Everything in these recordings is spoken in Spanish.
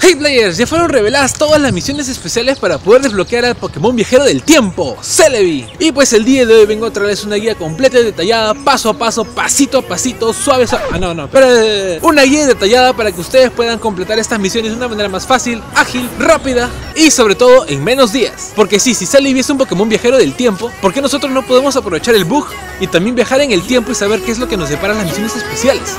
Hey Players, ya fueron reveladas todas las misiones especiales para poder desbloquear al Pokémon viajero del tiempo, Celebi. Y pues el día de hoy vengo a traerles una guía completa y detallada, paso a paso, pasito a pasito, suave, suave. Ah, no, no, pero eh, una guía detallada para que ustedes puedan completar estas misiones de una manera más fácil, ágil, rápida y sobre todo en menos días. Porque sí, si Celebi es un Pokémon viajero del tiempo, ¿por qué nosotros no podemos aprovechar el bug y también viajar en el tiempo y saber qué es lo que nos depara las misiones especiales?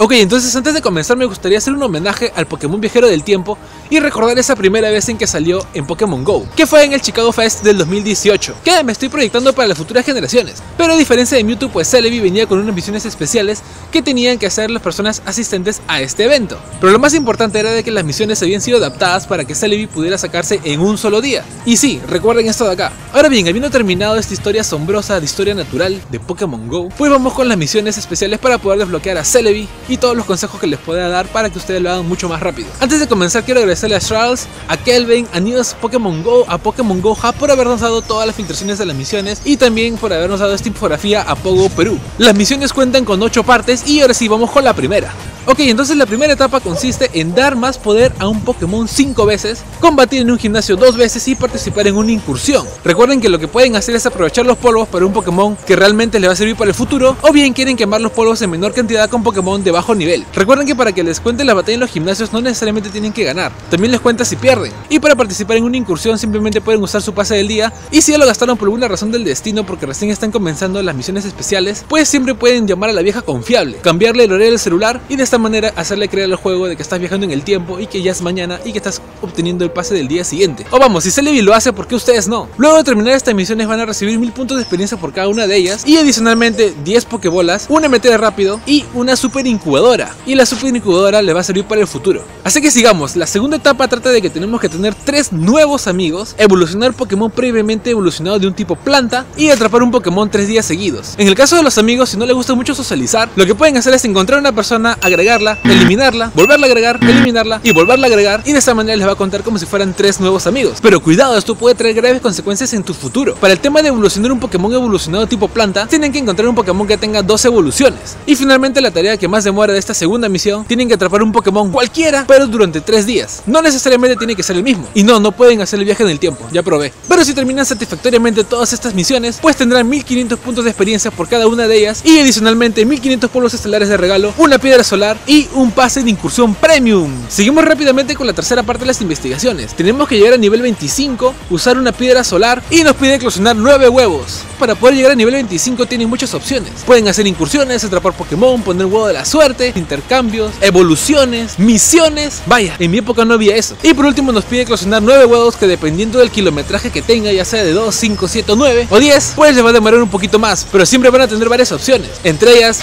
Ok, entonces antes de comenzar me gustaría hacer un homenaje al Pokémon Viajero del Tiempo y recordar esa primera vez en que salió en Pokémon GO, que fue en el Chicago Fest del 2018, que me estoy proyectando para las futuras generaciones. Pero a diferencia de Mewtwo, pues Celebi venía con unas misiones especiales que tenían que hacer las personas asistentes a este evento. Pero lo más importante era de que las misiones habían sido adaptadas para que Celebi pudiera sacarse en un solo día. Y sí, recuerden esto de acá. Ahora bien, habiendo terminado esta historia asombrosa de historia natural de Pokémon GO, pues vamos con las misiones especiales para poder desbloquear a Celebi y todos los consejos que les pueda dar para que ustedes lo hagan mucho más rápido. Antes de comenzar quiero agradecerle a Charles, a Kelvin, a News Pokémon Go, a Pokémon Go Hub por habernos dado todas las filtraciones de las misiones y también por habernos dado esta infografía a Pogo Perú. Las misiones cuentan con 8 partes y ahora sí vamos con la primera. Ok, entonces la primera etapa consiste en dar más poder a un Pokémon 5 veces, combatir en un gimnasio 2 veces y participar en una incursión. Recuerden que lo que pueden hacer es aprovechar los polvos para un Pokémon que realmente les va a servir para el futuro, o bien quieren quemar los polvos en menor cantidad con Pokémon de bajo nivel. Recuerden que para que les cuente la batalla en los gimnasios no necesariamente tienen que ganar, también les cuenta si pierden. Y para participar en una incursión simplemente pueden usar su pase del día, y si ya lo gastaron por alguna razón del destino porque recién están comenzando las misiones especiales, pues siempre pueden llamar a la vieja confiable, cambiarle el horario del celular y de manera hacerle creer al juego de que estás viajando en el tiempo y que ya es mañana y que estás obteniendo el pase del día siguiente. O vamos, si Celebi lo hace, ¿por qué ustedes no? Luego de terminar estas misiones van a recibir mil puntos de experiencia por cada una de ellas y adicionalmente 10 pokebolas, una MT de rápido y una super incubadora. Y la super incubadora le va a servir para el futuro. Así que sigamos, la segunda etapa trata de que tenemos que tener tres nuevos amigos, evolucionar Pokémon previamente evolucionado de un tipo planta y atrapar un Pokémon tres días seguidos. En el caso de los amigos, si no les gusta mucho socializar, lo que pueden hacer es encontrar una persona, agregarla, eliminarla, volverla a agregar, eliminarla y volverla a agregar y de esta manera les va a contar como si fueran tres nuevos amigos. Pero cuidado, esto puede traer graves consecuencias en tu futuro. Para el tema de evolucionar un Pokémon evolucionado tipo planta, tienen que encontrar un Pokémon que tenga dos evoluciones. Y finalmente la tarea que más demora de esta segunda misión, tienen que atrapar un Pokémon cualquiera, pero durante tres días. No necesariamente tiene que ser el mismo. Y no, no pueden hacer el viaje en el tiempo, ya probé. Pero si terminan satisfactoriamente todas estas misiones, pues tendrán 1500 puntos de experiencia por cada una de ellas y adicionalmente 1500 polvos estelares de regalo, una piedra solar y un pase de incursión premium. Seguimos rápidamente con la tercera parte de las investigaciones. Tenemos que llegar a nivel 25, usar una piedra solar y nos pide eclosionar 9 huevos. Para poder llegar a nivel 25 tienen muchas opciones. Pueden hacer incursiones, atrapar Pokémon, poner huevo de la suerte, intercambios, evoluciones, misiones. Vaya, en mi época no había eso. Y por último nos pide eclosionar 9 huevos que dependiendo del kilometraje que tenga, ya sea de 2, 5, 7 o 9 o 10, pues les va a demorar un poquito más. Pero siempre van a tener varias opciones. Entre ellas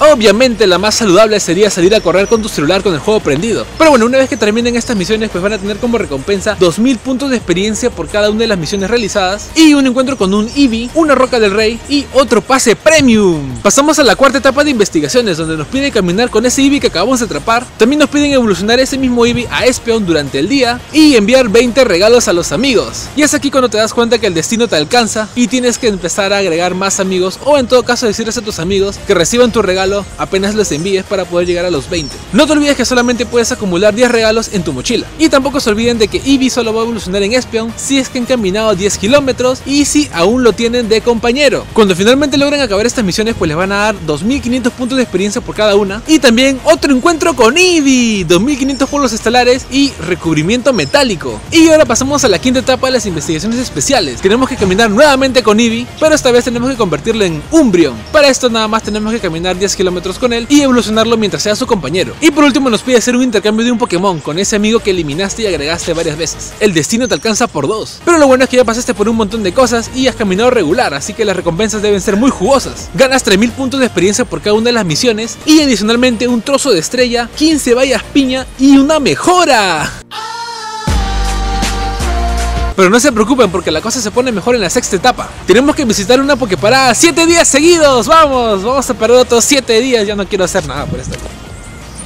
Obviamente la más saludable sería salir a correr con tu celular con el juego prendido. Pero bueno, una vez que terminen estas misiones pues van a tener como recompensa 2000 puntos de experiencia por cada una de las misiones realizadas y un encuentro con un Eevee, una roca del rey y otro pase premium. Pasamos a la cuarta etapa de investigaciones donde nos pide caminar con ese Eevee que acabamos de atrapar. También nos piden evolucionar ese mismo Eevee a Espeon durante el día y enviar 20 regalos a los amigos. Y es aquí cuando te das cuenta que el destino te alcanza y tienes que empezar a agregar más amigos o en todo caso decirles a tus amigos que reciban tu regalo apenas los envíes para poder llegar a los 20. No te olvides que solamente puedes acumular 10 regalos en tu mochila. Y tampoco se olviden de que Eevee solo va a evolucionar en Espeon si es que han caminado 10 kilómetros y si aún lo tienen de compañero. Cuando finalmente logren acabar estas misiones pues les van a dar 2500 puntos de experiencia por cada una. Y también otro encuentro con Eevee, 2500 polvos estelares y recubrimiento metálico. Y ahora pasamos a la quinta etapa de las investigaciones especiales. Tenemos que caminar nuevamente con Eevee, pero esta vez tenemos que convertirlo en Umbreon. Para esto nada más tenemos que caminar 10 kilómetros con él y evolucionarlo mientras sea su compañero. Y por último nos pide hacer un intercambio de un Pokémon con ese amigo que eliminaste y agregaste varias veces. El destino te alcanza por dos. Pero lo bueno es que ya pasaste por un montón de cosas y has caminado regular, así que las recompensas deben ser muy jugosas. Ganas 3000 puntos de experiencia por cada una de las misiones y adicionalmente un trozo de estrella, 15 vallas piña y una mejora. Pero no se preocupen porque la cosa se pone mejor en la sexta etapa. Tenemos que visitar una Poképarada 7 días seguidos. Vamos, vamos a perder otros 7 días. Ya no quiero hacer nada por esto.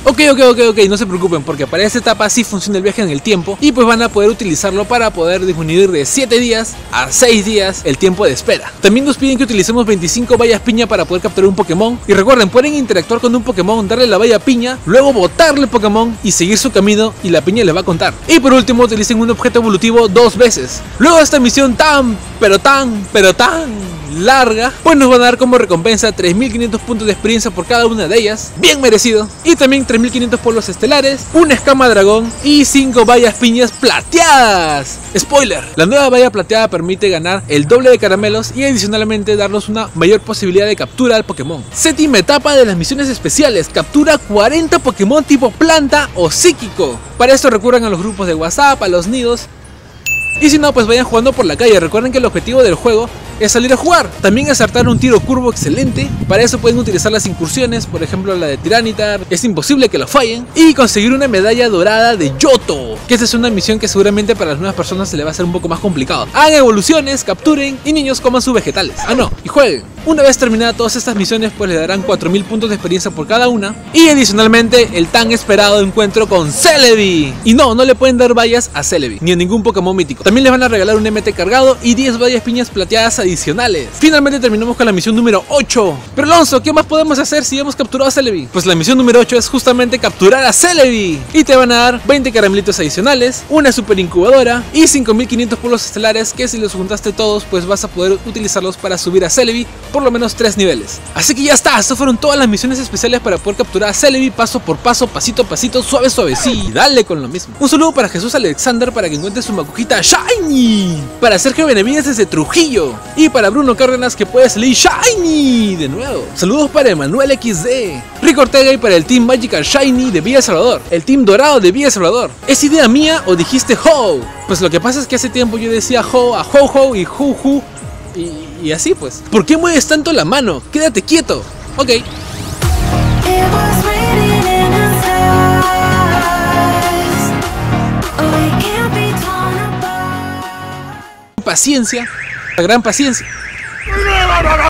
Ok, ok, ok, ok, no se preocupen porque para esta etapa sí funciona el viaje en el tiempo y pues van a poder utilizarlo para poder disminuir de 7 días a 6 días el tiempo de espera. También nos piden que utilicemos 25 vallas piña para poder capturar un Pokémon y recuerden, pueden interactuar con un Pokémon, darle la valla piña, luego botarle Pokémon y seguir su camino y la piña les va a contar. Y por último utilicen un objeto evolutivo dos veces. Luego esta misión tan, pero tan, pero tan larga, pues nos van a dar como recompensa 3500 puntos de experiencia por cada una de ellas, bien merecido, y también 3500 polvos estelares, una escama dragón y 5 vallas piñas plateadas. Spoiler, la nueva valla plateada permite ganar el doble de caramelos y adicionalmente darnos una mayor posibilidad de captura al Pokémon. Séptima etapa de las misiones especiales, captura 40 Pokémon tipo planta o psíquico. Para esto recurran a los grupos de WhatsApp, a los nidos y si no, pues vayan jugando por la calle. Recuerden que el objetivo del juego es salir a jugar. También acertar un tiro curvo excelente. Para eso pueden utilizar las incursiones, por ejemplo la de Tiranitar. Es imposible que lo fallen. Y conseguir una medalla dorada de Yoto. Que esta es una misión que seguramente para las nuevas personas se le va a hacer un poco más complicado. Hagan evoluciones, capturen y niños coman sus vegetales. Ah no, y jueguen. Una vez terminadas todas estas misiones, pues le darán 4000 puntos de experiencia por cada una. Y adicionalmente, el tan esperado encuentro con Celebi. Y no, no le pueden dar vallas a Celebi, ni a ningún Pokémon mítico. También les van a regalar un MT cargado y 10 vallas piñas plateadas adicionales. Finalmente terminamos con la misión número 8. Pero Alonso, ¿qué más podemos hacer si hemos capturado a Celebi? Pues la misión número 8 es justamente capturar a Celebi. Y te van a dar 20 caramelitos adicionales, una super incubadora y 5500 polvos estelares que si los juntaste todos, pues vas a poder utilizarlos para subir a Celebi por lo menos 3 niveles. Así que ya está, estas fueron todas las misiones especiales para poder capturar a Celebi paso por paso, pasito a pasito, suave suave, sí, dale con lo mismo. Un saludo para Jesús Alexander para que encuentre su macujita Shiny. Para Sergio Benavides desde Trujillo. Para Bruno Cárdenas que puede salir Shiny de nuevo. Saludos para Emanuel XD. Rico Ortega y para el Team Magical Shiny de Villa Salvador. El Team Dorado de Villa Salvador. ¿Es idea mía o dijiste ho? Pues lo que pasa es que hace tiempo yo decía ho a ho ho y hu hu. Y, y así pues. ¿Por qué mueves tanto la mano? Quédate quieto. Ok. Oh. Paciencia. Gran paciencia.